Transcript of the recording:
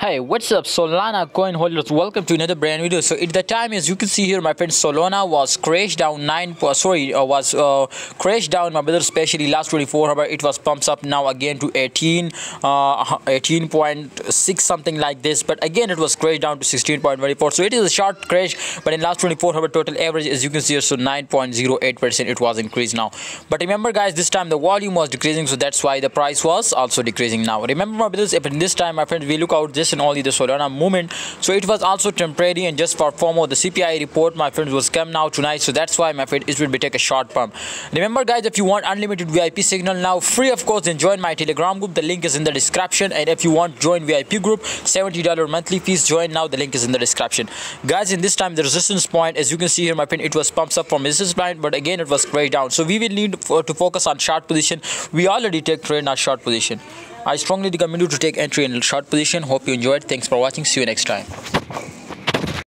Hey, what's up, Solana coin holders? Welcome to another brand video. So at the time, as you can see here, my friend Solana was crashed down nine. Uh, sorry, uh, was uh, crashed down, my brother. Especially last 24 hours, it was pumps up now again to 18, uh, 18.6 something like this. But again, it was crashed down to 16.24. So it is a short crash. But in last 24 hour total average, as you can see here, so 9.08 percent it was increased now. But remember, guys, this time the volume was decreasing, so that's why the price was also decreasing now. Remember, my brothers, if in this time, my friend we look out this and only the Solana movement. So it was also temporary and just for form. FOMO, the CPI report, my friends, was come now tonight. So that's why, my friend, it will be take a short pump. Remember, guys, if you want unlimited VIP signal now, free of course, then join my Telegram group. The link is in the description. And if you want join VIP group, $70 monthly fees, join now. The link is in the description. Guys, in this time, the resistance point, as you can see here, my friend, it was pumps up from resistance point, but again, it was straight down. So we will need to focus on short position. We already take trade in our short position. I strongly recommend you to take entry in short position. Hope you enjoyed. Thanks for watching. See you next time.